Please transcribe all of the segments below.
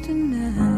tonight.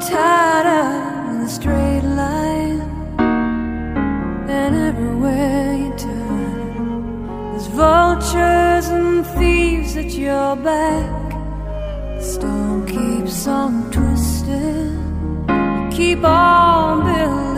So tired of the straight line, and everywhere you turn, there's vultures and thieves at your back. The storm keeps on twisting. You keep on building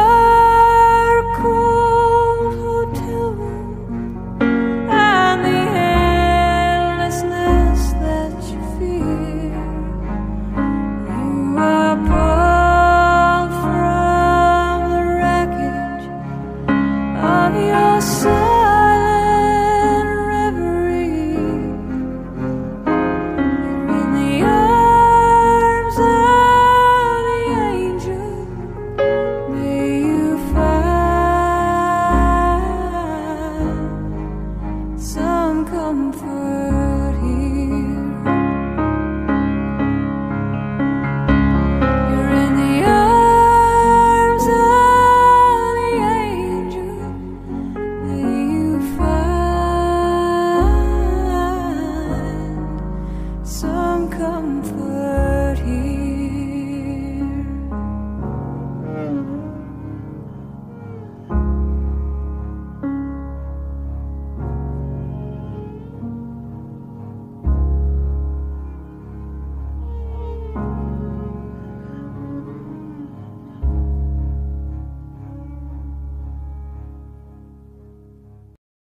comfort